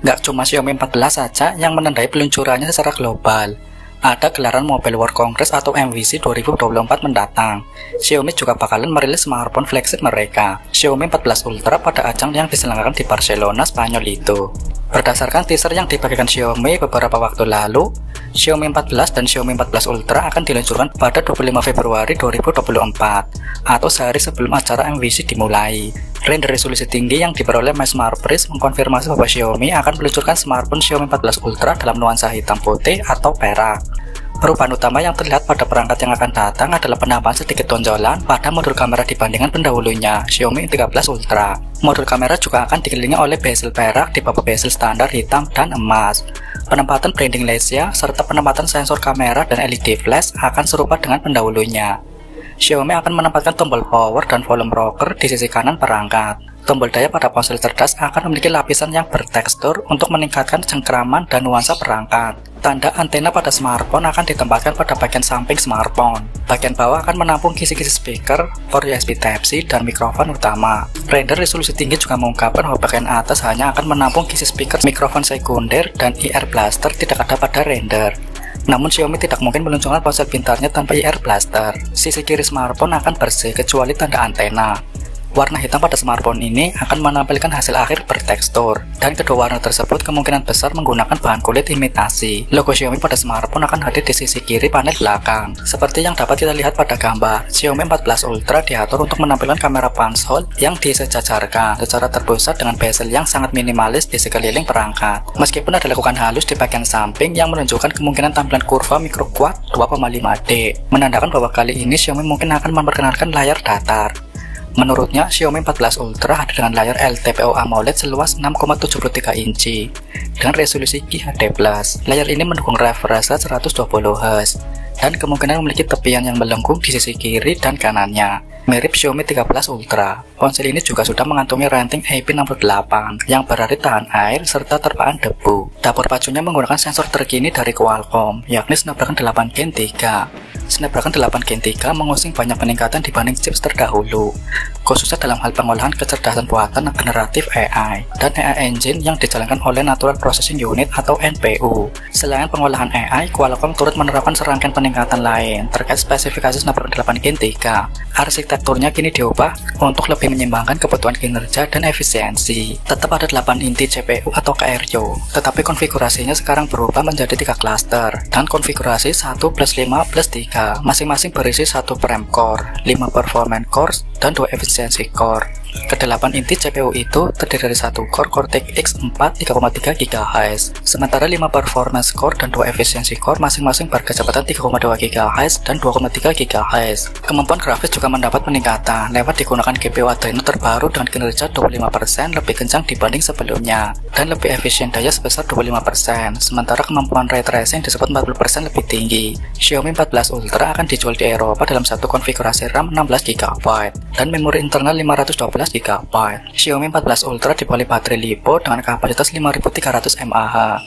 Nggak cuma Xiaomi 14 saja yang menandai peluncurannya secara global, ada gelaran Mobile World Congress atau MWC 2024 mendatang. Xiaomi juga bakalan merilis smartphone flagship mereka, Xiaomi 14 Ultra pada ajang yang diselenggarakan di Barcelona, Spanyol itu. Berdasarkan teaser yang dibagikan Xiaomi beberapa waktu lalu, Xiaomi 14 dan Xiaomi 14 Ultra akan diluncurkan pada 25 Februari 2024 atau sehari sebelum acara MWC dimulai. Render resolusi tinggi yang diperoleh Press mengkonfirmasi bahwa Xiaomi akan meluncurkan smartphone Xiaomi 14 Ultra dalam nuansa hitam putih atau perak. Perubahan utama yang terlihat pada perangkat yang akan datang adalah penambahan sedikit tonjolan pada modul kamera dibandingkan pendahulunya, Xiaomi 13 Ultra. Modul kamera juga akan dikelilingi oleh bezel perak di bawah bezel standar hitam dan emas. Penempatan branding Lesia serta penempatan sensor kamera dan LED flash akan serupa dengan pendahulunya. Xiaomi akan menempatkan tombol power dan volume rocker di sisi kanan perangkat. Tombol daya pada ponsel cerdas akan memiliki lapisan yang bertekstur untuk meningkatkan cengkraman dan nuansa perangkat. Tanda antena pada smartphone akan ditempatkan pada bagian samping smartphone. Bagian bawah akan menampung kisi-kisi speaker, port USB Type-C, dan mikrofon utama. Render resolusi tinggi juga mengungkapkan bahwa bagian atas hanya akan menampung kisi speaker, mikrofon sekunder, dan IR blaster tidak ada pada render. Namun Xiaomi tidak mungkin meluncurkan ponsel pintarnya tanpa IR blaster. Sisi kiri smartphone akan bersih kecuali tanda antena. Warna hitam pada smartphone ini akan menampilkan hasil akhir bertekstur, dan kedua warna tersebut kemungkinan besar menggunakan bahan kulit imitasi. Logo Xiaomi pada smartphone akan hadir di sisi kiri panel belakang. Seperti yang dapat kita lihat pada gambar, Xiaomi 14 Ultra diatur untuk menampilkan kamera punch hole yang disejajarkan secara terpusat dengan bezel yang sangat minimalis di sekeliling perangkat. Meskipun ada lekukan halus di bagian samping yang menunjukkan kemungkinan tampilan kurva mikro quad 2,5D, menandakan bahwa kali ini Xiaomi mungkin akan memperkenalkan layar datar. Menurutnya, Xiaomi 14 Ultra hadir dengan layar LTPO AMOLED seluas 6,73 inci dengan resolusi QHD+. Layar ini mendukung refresh rate 120 Hz dan kemungkinan memiliki tepian yang melengkung di sisi kiri dan kanannya. Mirip Xiaomi 13 Ultra, ponsel ini juga sudah mengantungi rating IP68 yang berarti tahan air serta terpaan debu. Dapur pacunya menggunakan sensor terkini dari Qualcomm, yakni Snapdragon 8 Gen 3 Snapdragon 8 Gen 3 mengusung banyak peningkatan dibanding chips terdahulu, khususnya dalam hal pengolahan kecerdasan buatan generatif AI dan AI Engine yang dijalankan oleh Natural Processing Unit atau NPU. Selain pengolahan AI, Qualcomm turut menerapkan serangkaian peningkatan lain terkait spesifikasi Snapdragon 8 Gen 3. Arsitekturnya kini diubah untuk lebih menyimbangkan kebutuhan kinerja dan efisiensi. Tetap ada 8 inti CPU atau KRU, tetapi konfigurasinya sekarang berubah menjadi tiga cluster dan konfigurasi 1 plus 5 plus 3 masing-masing berisi satu prime core, 5 performance cores, dan 2 efficiency core. Kedelapan inti CPU itu terdiri dari satu core Cortex X4 3,3 GHz, sementara 5 performance core dan 2 efficiency core masing-masing berkecepatan 3,2 GHz dan 2,3 GHz. Kemampuan grafis juga mendapat peningkatan lewat digunakan GPU Adreno terbaru dengan kinerja 25% lebih kencang dibanding sebelumnya dan lebih efisien daya sebesar 25%, sementara kemampuan ray tracing disebut 40% lebih tinggi. Xiaomi 14 Ultra akan dijual di Eropa dalam satu konfigurasi RAM 16 GB dan memori internal 512 GB. Xiaomi 14 Ultra dibalik baterai LiPo dengan kapasitas 5300 mAh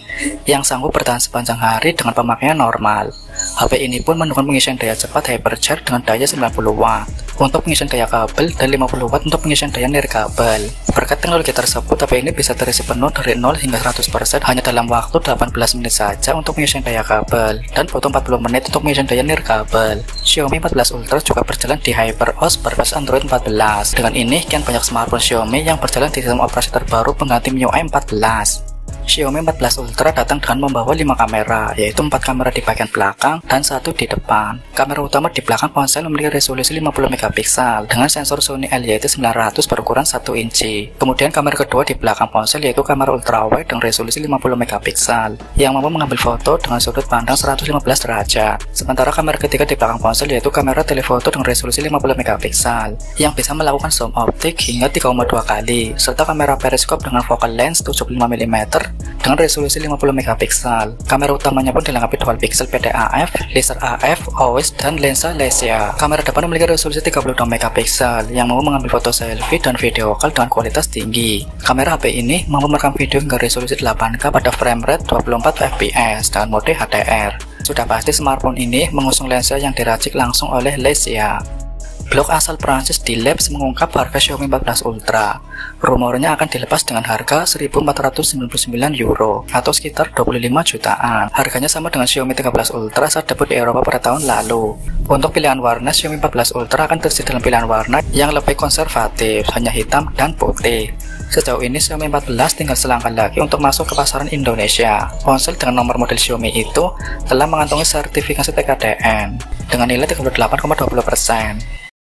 yang sanggup bertahan sepanjang hari dengan pemakaian normal. HP ini pun mendukung pengisian daya cepat hypercharge dengan daya 90 watt untuk pengisian daya kabel dan 50 watt untuk pengisian daya nirkabel. Berkat teknologi tersebut, HP ini bisa terisi penuh dari 0 hingga 100% hanya dalam waktu 18 menit saja untuk pengisian daya kabel dan butuh 40 menit untuk pengisian daya nirkabel. Xiaomi 14 Ultra juga berjalan di HyperOS berbasis Android 14. Dengan ini, kian banyak smartphone Xiaomi yang berjalan di sistem operasi terbaru pengganti MIUI 14. Xiaomi 14 Ultra datang dengan membawa 5 kamera, yaitu 4 kamera di bagian belakang dan satu di depan. Kamera utama di belakang ponsel memiliki resolusi 50 megapiksel dengan sensor Sony LYT900 berukuran 1 inci. Kemudian kamera kedua di belakang ponsel yaitu kamera ultrawide dengan resolusi 50 megapiksel yang mampu mengambil foto dengan sudut pandang 115 derajat. Sementara kamera ketiga di belakang ponsel yaitu kamera telefoto dengan resolusi 50 megapiksel yang bisa melakukan zoom optik hingga 3,2 kali serta kamera periskop dengan focal lens 75 mm dengan resolusi 50 megapiksel. Kamera utamanya pun dilengkapi dual pixel PDAF, laser AF, OIS, dan lensa Lesia. Kamera depan memiliki resolusi 32 megapiksel yang mampu mengambil foto selfie dan video call dengan kualitas tinggi. Kamera HP ini mampu merekam video hingga resolusi 8K pada frame rate 24 fps dengan mode HDR. Sudah pasti smartphone ini mengusung lensa yang diracik langsung oleh Lesia. Blog asal Prancis di Labs mengungkap harga Xiaomi 14 Ultra. Rumornya akan dilepas dengan harga 1499 euro atau sekitar 25 jutaan. Harganya sama dengan Xiaomi 13 Ultra saat debut di Eropa pada tahun lalu. Untuk pilihan warna, Xiaomi 14 Ultra akan tersedia dalam pilihan warna yang lebih konservatif, hanya hitam dan putih. Sejauh ini Xiaomi 14 tinggal selangkah lagi untuk masuk ke pasaran Indonesia. Ponsel dengan nomor model Xiaomi itu telah mengantongi sertifikasi TKDN dengan nilai 38,20%.